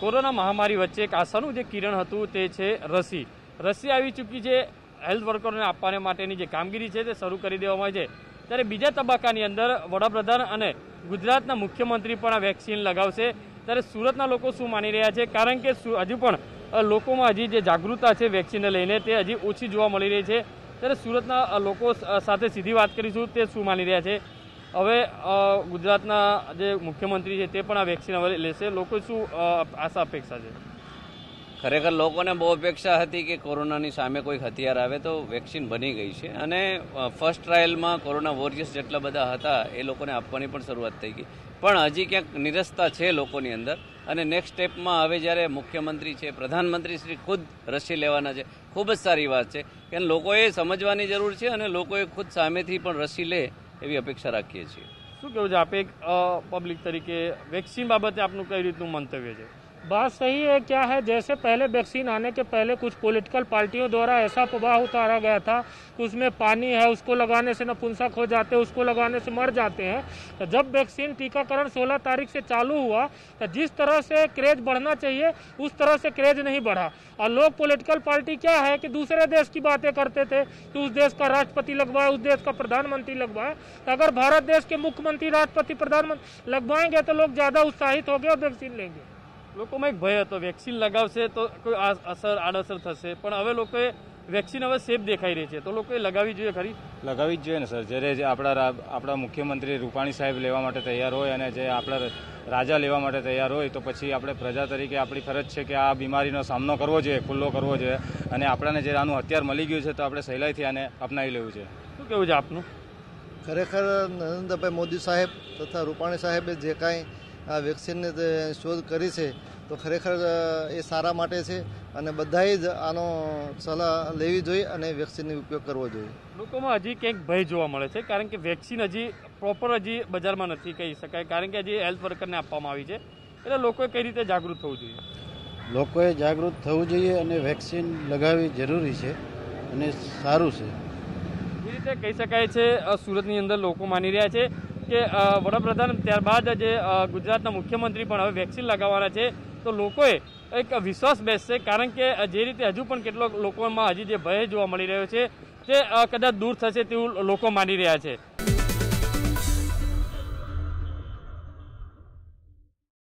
Corona મહામારી વચ્ચે એક આશાનું જે કિરણ હતું તે છે રસી. રસી આવી ચૂકી છે હેલ્થ વર્કરોને આપવાને માટેની જે કામગીરી છે તે શરૂ કરી દેવામાં આવી છે. ત્યારે બીજા તબક્કાની અંદર વડાપ્રધાન અને ગુજરાતના મુખ્યમંત્રી પણ આ વેક્સિન લગાવશે. ત્યારે સુરતના લોકો શું માની રહ્યા છે? કારણ કે હજુ પણ લોકોમાં હજી જે જાગૃતતા છે વેક્સિનને લઈને તે હજી ઓછી જોવા મળી રહી છે. ત્યારે સુરતના લોકો સાથે સીધી વાત કરીશું. તે શું માની રહ્યા છે? હવે ગુજરાતના જે મુખ્યમંત્રી છે તે પણ આ વેક્સિન હવે લેશે. લોકો શું આશા અપેક્ષા છે? ખરેખર લોકોને બહુ અપેક્ષા હતી કે કોરોનાની સામે કોઈક હથિયાર આવે તો વેક્સિન બની ગઈ છે. અને ફર્સ્ટ ટ્રાયલમાં કોરોના વોરિયર્સ જેટલા બધા હતા એ લોકોને આપવાની પણ શરૂઆત થઈ ગઈ. પણ હજી ક્યાંક નિરસતા છે લોકોની અંદર. અને નેક્સ્ટ સ્ટેપમાં હવે જ્યારે મુખ્યમંત્રી છે, પ્રધાનમંત્રી શ્રી ખુદ રસી લેવાના છે, ખૂબ જ સારી વાત છે. કે લોકોએ સમજવાની જરૂર છે અને લોકોએ ખુદ સામેથી પણ રસી લે એવી અપેક્ષા રાખીએ છીએ. શું કેવું છે? આપે એક પબ્લિક તરીકે વેક્સિન બાબતે આપનું કઈ રીતનું મંતવ્ય છે? बात सही है, क्या है, जैसे पहले वैक्सीन आने के पहले कुछ पॉलिटिकल पार्टियों द्वारा ऐसा प्रभाव उतारा गया था कि उसमें पानी है, उसको लगाने से नपुंसक हो जाते हैं, उसको लगाने से मर जाते हैं। तो जब वैक्सीन टीकाकरण 16 तारीख से चालू हुआ तो जिस तरह से क्रेज बढ़ना चाहिए, उस तरह से क्रेज नहीं बढ़ा। और लोग पोलिटिकल पार्टी क्या है कि दूसरे देश की बातें करते थे कि उस देश का राष्ट्रपति लगवाए, उस देश का प्रधानमंत्री लगवाए। तो अगर भारत देश के मुख्यमंत्री, राष्ट्रपति, प्रधानमंत्री लगवाएँगे तो लोग ज़्यादा उत्साहित होंगे और वैक्सीन लेंगे। લોકોમાં એક ભય હતો વેક્સિન લગાવશે તો કોઈ આ- અસર આડઅસર થશે. પણ હવે લોકોએ વેક્સિન હવે સેફ દેખાઈ રહી છે. તો લોકોએ લગાવી જોઈએ ખરી? લગાવી જ જોઈએ ને સર. જ્યારે જે આપણા આપણા મુખ્યમંત્રી રૂપાણી સાહેબ લેવા માટે તૈયાર હોય અને જે આપણા રાજા લેવા માટે તૈયાર હોય તો પછી આપણે પ્રજા તરીકે આપણી ફરજ છે કે આ બીમારીનો સામનો કરવો જોઈએ ખુલ્લો કરવો જોઈએ અને આપણને જે આનું હથિયાર મળી ગયું છે તો આપણે સહેલાઈથી આને અપનાવી લેવું છે શું કેવું છે આપનું? ખરેખર નરેન્દ્રભાઈ મોદી સાહેબ તથા રૂપાણી સાહેબે જે કાંઈ આ વેક્સિનની શોધ કરી છે તો ખરેખર એ સારા માટે છે અને બધાએ જ આનો સલાહ લેવી જોઈએ અને વેક્સિનનો ઉપયોગ કરવો જોઈએ. લોકોમાં હજી કંઈક ભય જોવા મળે છે કારણ કે વેક્સિન હજી પ્રોપર હજી બજારમાં નથી કહી શકાય કારણ કે હજી હેલ્થ વર્કરને આપવામાં આવી છે. એટલે લોકોએ કઈ રીતે જાગૃત થવું જોઈએ? લોકોએ જાગૃત થવું જોઈએ અને વેક્સિન લગાવવી જરૂરી છે અને સારું છે. એ રીતે કહી શકાય છે સુરતની અંદર લોકો માની રહ્યા છે કે વડાપ્રધાન ત્યારબાદ જે ગુજરાતના મુખ્યમંત્રી પણ હવે વેક્સિન લગાવવાના છે. તો લોકોએ એક વિશ્વાસ બેસશે, કારણ કે જે રીતે હજુ પણ કેટલોક લોકોમાં હજી જે ભય જોવા મળી રહ્યો છે, તે કદાચ દૂર થશે તેવું લોકો માની રહ્યા છે.